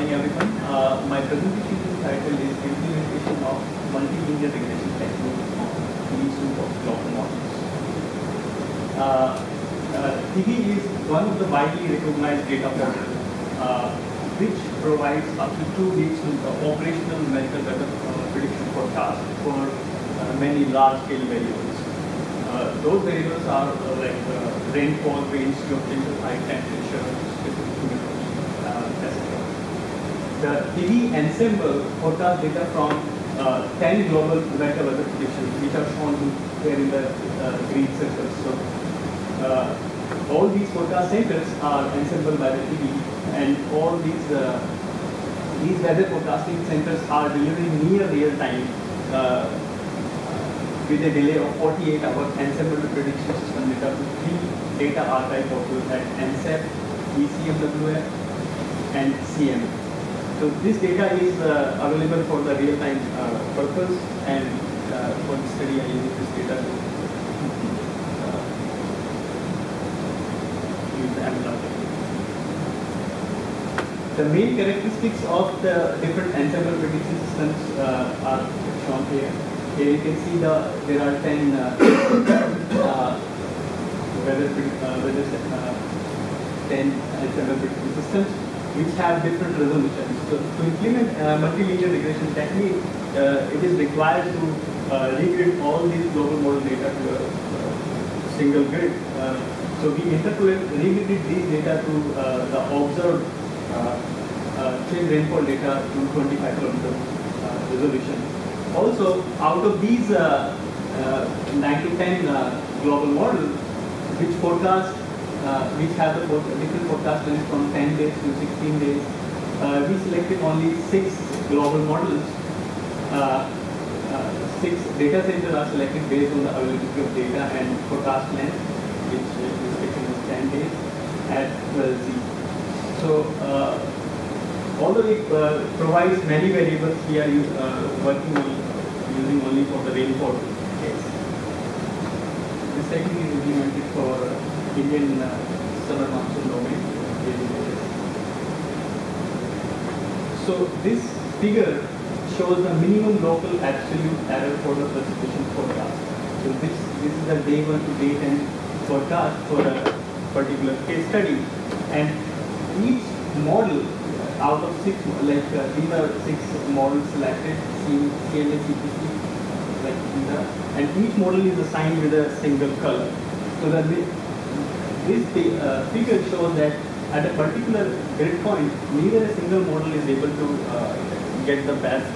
morning, everyone. Uh, my presentation title is Implementation of Multilinear Regression Technique on Lee of Global Models. Uh, uh, is one of the widely recognized data models uh, which provides up to two weeks of operational medical uh, prediction forecast for uh, many large-scale variables. Uh, those variables are like rainfall, range, temperature, height, temperature, the TIGGE ensemble forecast data from uh, 10 global vector weather predictions, which are shown here in the uh, green circles. So, uh, all these forecast centers are assembled by the TIGGE, and all these uh, these weather forecasting centers are delivering near real time uh, with a delay of 48 hours ensemble prediction system data to three data archive portals at NCEP, ECMWF, and CM. So this data is uh, available for the real-time uh, purpose and uh, for the study I use this data to uh, use the Amazon The main characteristics of the different ensemble prediction systems uh, are shown here. Here you can see the there are 10 uh, weather, weather 10 ensemble prediction systems which have different resolutions. So to implement uh, multilinear regression technique, uh, it is required to uh, all these global model data to a uh, single grid. Uh, so we interpolate, regrid these data to uh, the observed chill rainfall data to 25 kilometer resolution. Also, out of these 9 to 10 global models, which forecast uh, which have the different forecast range from 10 days to 16 days. Uh, we selected only six global models. Uh, uh, six data centers are selected based on the availability of data and forecast length, which is taken as 10 days at 12Z. So, uh, although it provides many variables, we are working on using only for the rainfall case. This technique is implemented for Indian uh, summer monsoon domain. So this figure shows the minimum local absolute error for the precipitation forecast. So this, this is the day 1 to day 10 forecast for a particular case study. And each model out of six, like uh, these are six models selected, CMA, CPC, like these are, and each model is assigned with a single color. So that this uh, figure shows that at a particular grid point, neither a single model is able to uh, get the best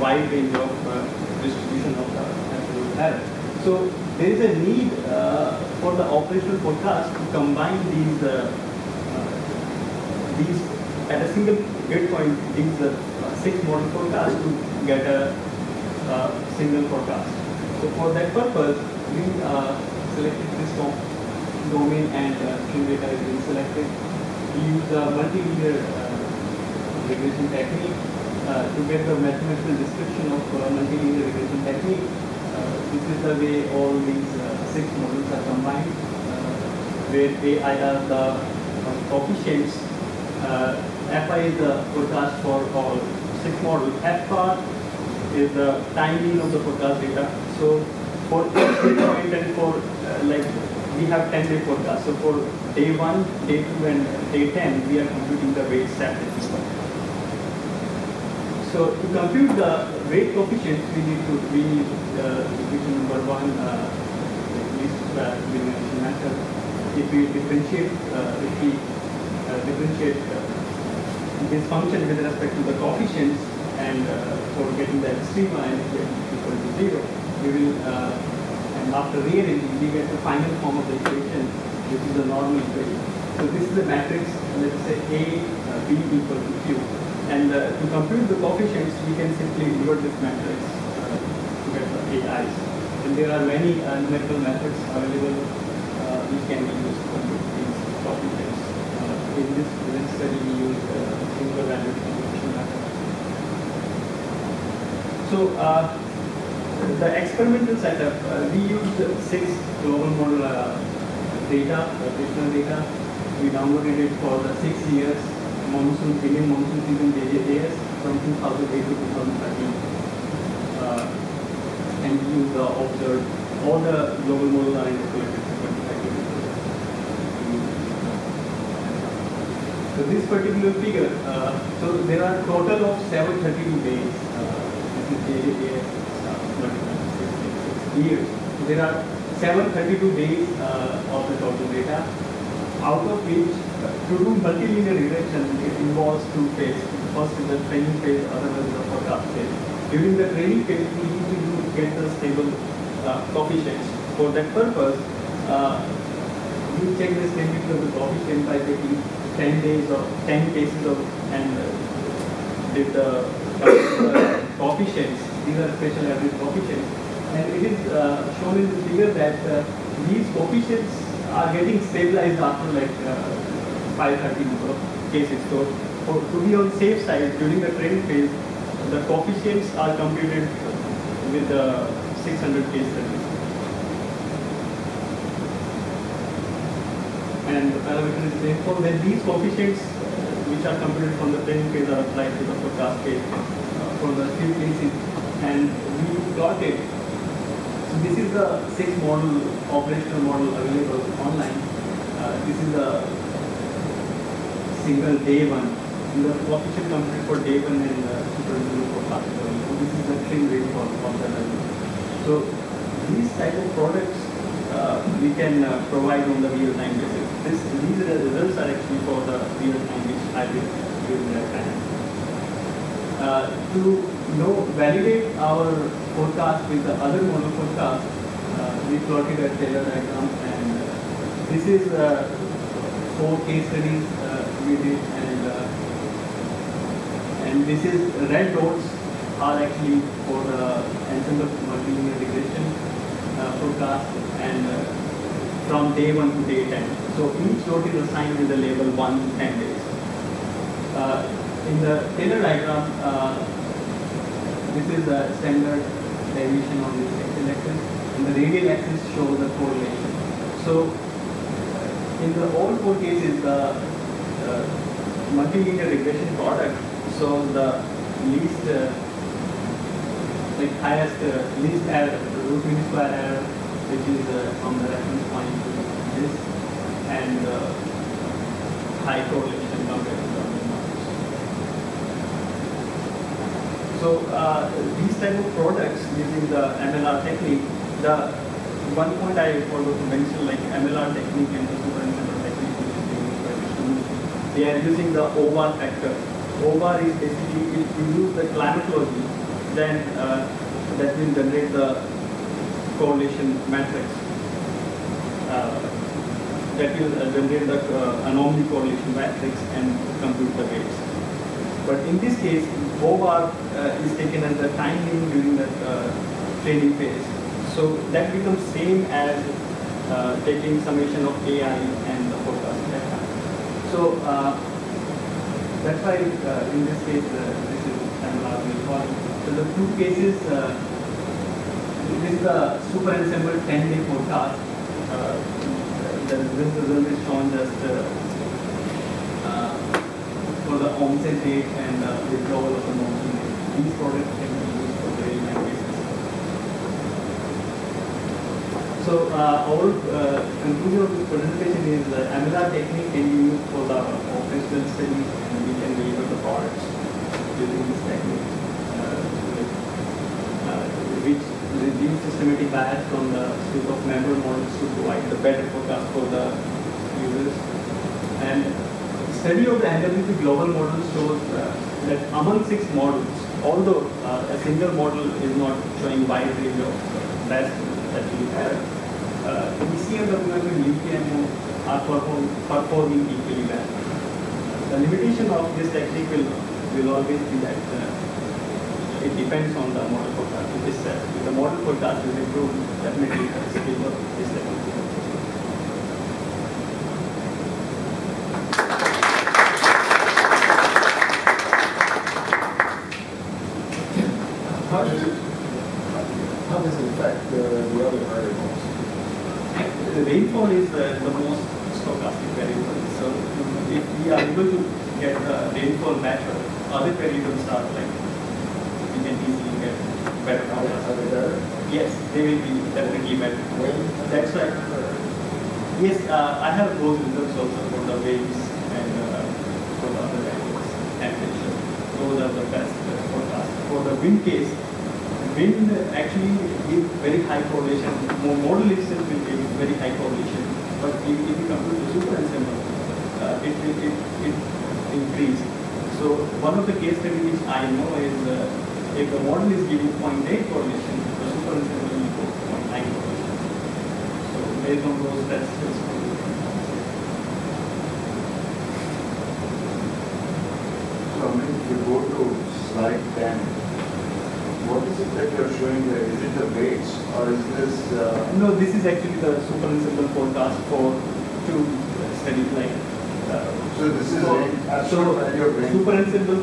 wide range of uh, distribution of the error. So there is a need uh, for the operational forecast to combine these uh, uh, these at a single grid point these six model forecasts to get a single forecast. So for that purpose, we selected this form domain and uh, string data is being selected. We use a multilinear uh, regression technique uh, to get the mathematical description of uh, multilinear regression technique. Uh, this is the way all these uh, six models are combined, where AI are the coefficients. Fi is the forecast for all six models. F bar is the timing of the forecast data. So for each point and for like we have 10 day forecast. So for day 1, day 2 and day 10, we are computing the weight set So to compute the weight coefficients, we need to, we need uh, equation number 1, uh, least elimination method. If we differentiate, uh, if we uh, differentiate uh, this function with respect to the coefficients and uh, for getting the extrema and equal to 0, we will uh, and after rearranging, we get the final form of the equation, which is the normal equation. So this is the matrix, let's say A, uh, B equal to Q. And uh, to compute the coefficients, we can simply invert this matrix uh, to get the AIs. And there are many uh, numerical methods available uh, which can be used compute these coefficients. Uh, in this, study, we use uh, single value computation method. So the experimental setup, uh, we used six global model uh, data, additional data. We downloaded it for the six years. monsoon, Indian monsoon season JJAS from 2008 to 2013. Uh, and we use the observed, all the global models are in the collected So this particular figure, uh, so there are total of 732 days. Uh, this is JJAS uh, years. There are 732 days uh, of the total data, out of which uh, to do multilinear regression it involves two phases. First is the training phase, other is the forecast phase. During the training phase, we need to do, get the stable uh, coefficients. For that purpose, uh, we check the stability of the coefficient by taking 10 days or 10 cases of and uh, did the uh, coefficients. These are special average coefficients, and it is uh, shown in the figure that uh, these coefficients are getting stabilized after like uh, 530 number of cases. So, for, to be on safe side during the training phase, the coefficients are computed with the 600 case studies. And the parameter is therefore when these coefficients uh, which are computed from the training phase are applied to the forecast phase uh, for the few cases and we got it. So this is the six model operational model available online. Uh, this is the single day one the coefficient computed for day one and uh, supervision for class So this is the TRMM rate for, for the learning. So these type of products uh, we can uh, provide on the real-time basis. This, these results are actually for the real-time which I that time. Uh, to know, validate our forecast with the other model forecast, uh, we plotted a Taylor diagram and uh, this is uh, four case studies we did and and this is red dots are actually for the ensemble multilinear regression uh, forecast and uh, from day 1 to day 10. So each dot is assigned with the label 1 to 10 days. Uh, in the Taylor diagram, uh, this is the standard deviation on this x-axis and the radial axis shows the correlation. So in the all four cases, the multilinear regression product so the least, uh, like highest, uh, least error, root mean square error, which is uh, from the reference point to this, and uh, high correlation compared to the models. So uh, these type of products using the MLR technique, the one point I forgot to mention, like MLR technique and the super technique, which is used by they are using the OVAR factor OVAR is basically if you use the climatology, then uh, that will generate the correlation matrix. Uh, that will uh, generate the uh, anomaly correlation matrix and compute the weights. But in this case, OVAR uh, is taken as the timing during the uh, training phase. So that becomes same as taking summation of AI and the forecast data. So that's why uh, in this case, uh, this is will So the two cases, uh, this is the super ensemble 10 day forecast. Uh, the, result is shown just uh, uh, for and uh, withdrawal of the monsoon date. These products can be used for the real basis. So uh, our uh, conclusion of this presentation is that MLR technique can be used for the operational studies and we can deliver the products using this technique, uh, uh, which reduce systematic bias from the suite of member models to provide the better forecast for the users. And study of the NWP global model shows uh, that among six models, although uh, a single model is not showing wide range of best that we have, uh, ECMWF and UKMO are perform, performing equally well. The limitation of this technique will, will always be that uh, it depends on the model forecast. It is uh, if the model forecast is improved, definitely the skill of this technique. How does it, how does it affect the, the other variables? The rainfall is uh, the most stochastic variable. So if we are able to get the rainfall better, other variables start like we can easily get better Are they- are outcomes. they better? Yes, they will be definitely better. When? That's right. Yes, uh, I have those results also for the waves and uh, for the other variables, temperature. Those are the best uh, forecast. For the wind case, wind actually give very high correlation. Mo- Model itself will give very high correlation, but if, if you compare to super ensemble, uh, it it it, it increase. So one of the case studies which I know is uh, if the model is giving 0.8 correlation, super ensemble will go 0.9 correlation. So based on those tests, it's So, I mean, if you go to slide ten, what is it that you're showing there? Is it the weights or is this, uh, No, this is actually the super ensemble forecast for two studies like. uh, so this is so- rain, absolute value of So, super ensemble,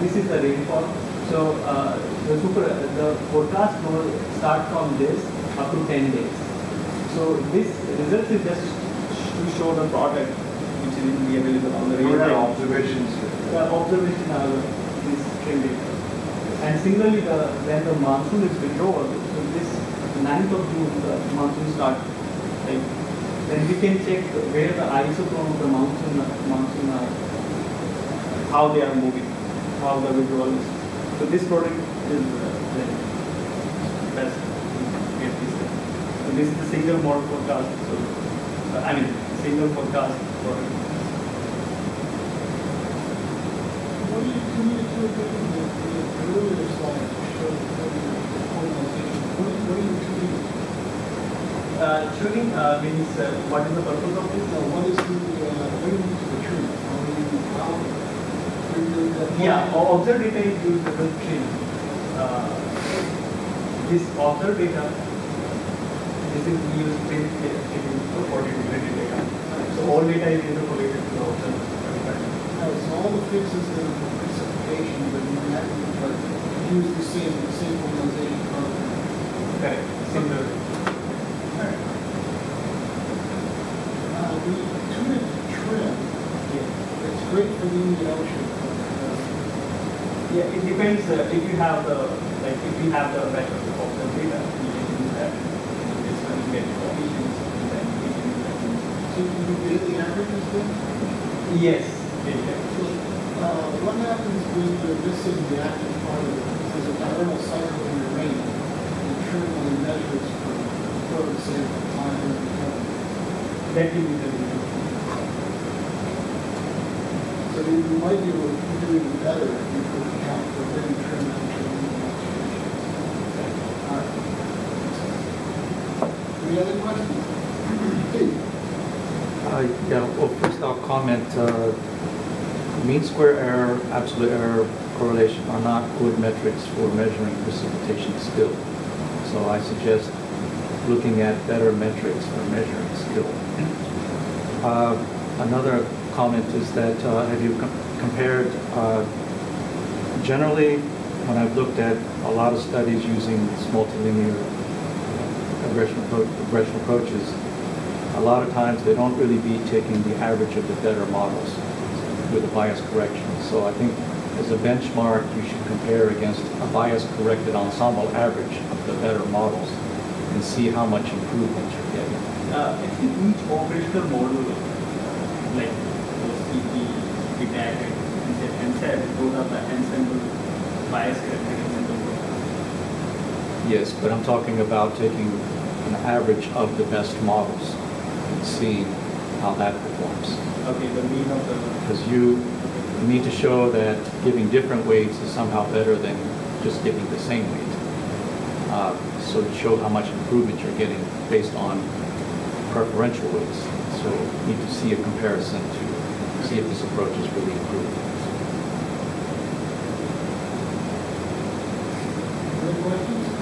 this is the rainfall. So, uh, the super, the forecast will start from this up to ten days. So this result is just to show the product which will be available on the real time. observations? The observation are this trend data. And similarly, the, when the monsoon is withdrawal, so this 9th of June, the monsoon start, like, then we can check where the isochrone of the monsoon, monsoon are, how they are moving, how the withdrawal is. So this product is uh, best. to get this. So this is the single mode forecast. So uh, I mean single forecast product. What do you communicate with the, the earlier slide that showed? What, are you tuning? Uh, tuning uh, means uh, what is the purpose of this? Now, what is the, uh, what you the tree? How do you, how, where you, that. Yeah, observed data is used as a. Uh, this observed data, this is used tree for integrated data. So all data is interpolated to the observed. Now, it's all the fixes that are for precipitation, but you have, but use the same, the same polarization program. Correct. Similar. Uh, the tuning TRMM, Yeah. it's great for the Indian Ocean, Yeah, it depends. Uh, if you have the like, if you have the better observed data, you can use that. It's when you get coefficients, then you can use that. so you do daily averages then? Yes. Yeah. Uh, what happens when you're missing the active part of it? There's a diurnal cycle in your rain, and TRMM only measures for, for example, time and recovery. That will be the. So you might be able to do even better if you could Any other questions? Uh, Yeah, well, first I'll comment, uh, mean square error, absolute error correlation are not good metrics for measuring precipitation spill. So I suggest looking at better metrics for measuring skill. Uh, Another comment is that, uh, have you com- compared, uh, generally, when I've looked at a lot of studies using this multilinear regression appro- regression approaches, a lot of times they don't really be taking the average of the better models with a bias correction. So I think as a benchmark, you should compare against a bias corrected ensemble average of the better models and see how much improvement you're getting. Uh, actually, each operational model, like CP, BTAC, and NSAT, those are bias. Yes, but I'm talking about taking an average of the best models and seeing how that performs. Okay, the mean of the, Because you need to show that giving different weights is somehow better than just giving the same weight. Uh, So to show how much improvement you're getting based on preferential weights. So you need to see a comparison to see if this approach is really improved. Any questions,